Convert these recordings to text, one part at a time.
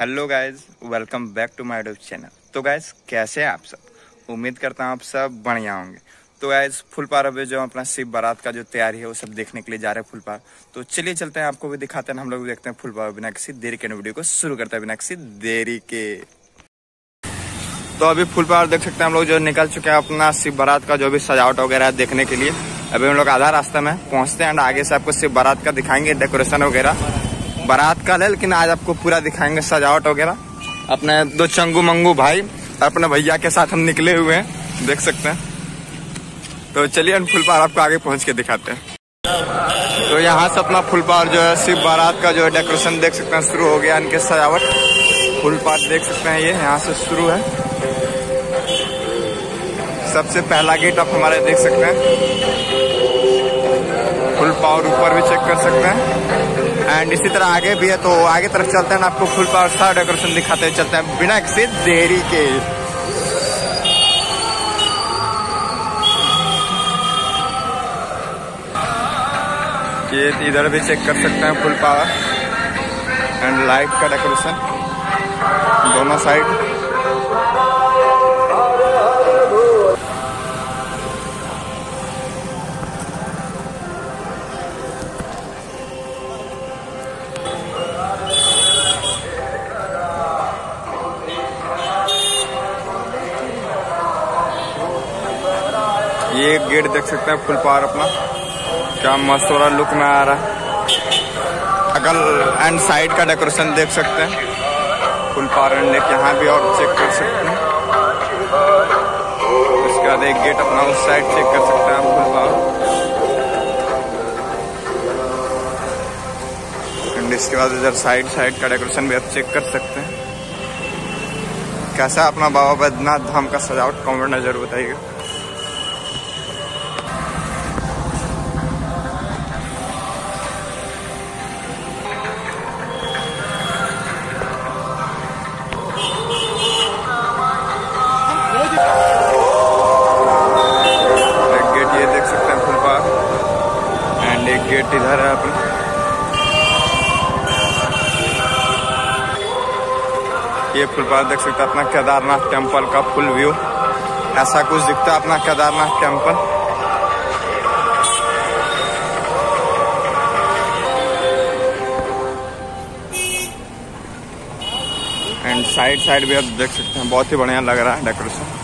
Hello guys welcome back to my YouTube channel तो guys कैसे हैं आप सब? उम्मीद करता हूँ आप सब बढ़िया होंगे। तो गाइज़ फुल पार अभी जो अपना शिव बारात का जो तैयारी है, वो सब देखने के लिए जा रहे हैं फुल पार। तो चलिए चलते हैं, आपको भी दिखाते हैं, हम लोग भी देखते हैं फुल पार बिना किसी देरी के। वीडियो को शुरू करते हैं बिना किसी देरी के। तो अभी फुल पार देख सकते हैं हम लोग जो निकल चुके हैं अपना शिव बारात का जो भी सजावट वगैरह है देखने के लिए। अभी हम लोग आधा रास्ते में पहुँचते हैं एंड आगे से आपको शिव बारात का दिखाएँगे डेकोरेशन वगैरह। बारात का है लेकिन आज आपको पूरा दिखाएँगे सजावट वगैरह। अपने दो चंगू मंगू भाई, अपने भैया के साथ हम निकले हुए हैं, देख सकते हैं। तो चलिए हम फुल पार आपको आगे पहुँच के दिखाते हैं। तो यहाँ से अपना फुल पार जो है, शिव बारात का जो है डेकोरेशन देख सकते हैं, शुरू हो गया इनके सजावट। फुल पार देख सकते हैं ये, यहाँ से शुरू है। सबसे पहला गेट आप हमारे देख सकते हैं। फुल पावर ऊपर भी चेक कर सकते हैं। एंड इसी तरह आगे भी है तो आगे तरफ़ चलते हैं, आपको फुल पावर सारा डेकोरेशन दिखाते हैं चलते हैं बिना किसी देरी के। ये इधर भी चेक कर सकते हैं फुल पावर एंड लाइट का डेकोरेशन दोनों साइड गेट देख सकते हैं फुल पावर अपना। क्या मस्त वाला लुक में आ रहा है। अगल एंड साइड का डेकोरेशन देख सकते हैं। फुल पावर एंड लेक यहाँ भी और चेक कर सकते हैं। उसके बाद एक गेट अपना उस साइड चेक कर सकते हैं फुल पावर एंड इसके बाद इधर साइड साइड का डेकोरेशन भी आप चेक कर सकते हैं। कैसा अपना बाबा बैद्यनाथ धाम का सजावट कमेंट में ज़रूर बताइएगा। ये देख सकते अपना केदारनाथ टेंपल का फुल व्यू। ऐसा कुछ दिखता है अपना Kedarnath temple and side side भी आप देख सकते हैं, बहुत ही बढ़िया लग रहा है डेकोरेशन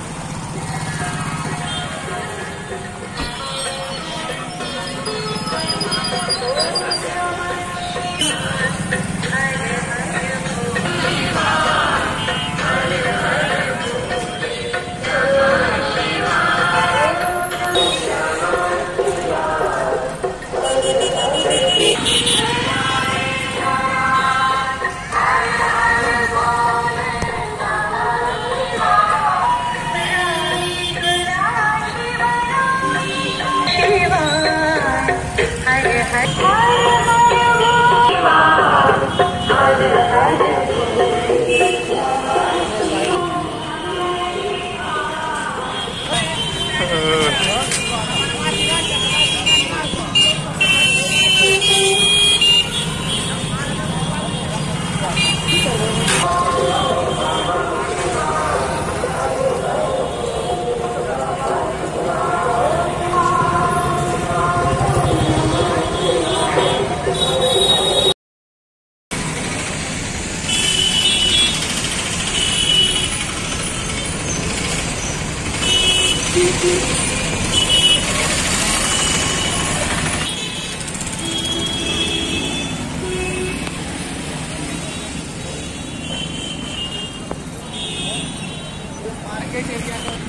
package area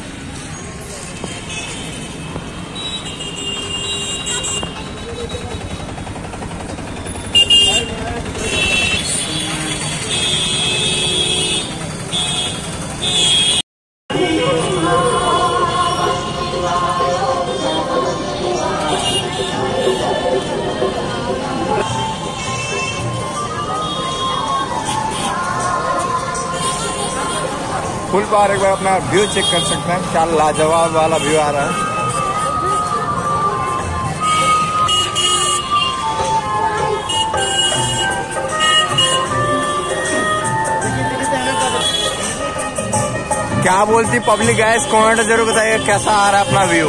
फुल पर एक बार अपना व्यू चेक कर सकते हैं। क्या लाजवाब वाला व्यू आ रहा है। क्या बोलती पब्लिक गैस कमेंट ज़रूर बताइए कैसा आ रहा है अपना व्यू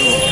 Miami.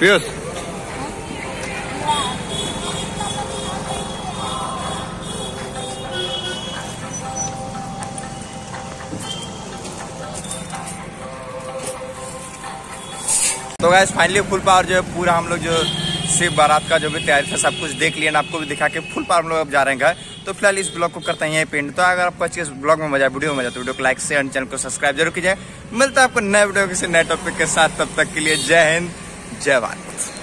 पीयूष तो गैस फाइनली फुल पावर जो है, पूरा हम लोग जो शिव बारात का जो भी तैयारी था, सब कुछ देख लिया आपको भी दिखा के फुल पावर हम लोग अब जा रहे हैं घर। तो फ़िलहाल इस ब्लॉग को करते हैं पेंट तो अगर आपको अच्छे ब्लॉग में मज़ा वीडियो में मज़ा तो वीडियो को लाइक शेयर चैनल को सब्सक्राइब ज़रूर कीजिए। मिलता है आपको नए वीडियो किसी नए टॉपिक के साथ, तब तक के लिए जय हिंद। जय भारत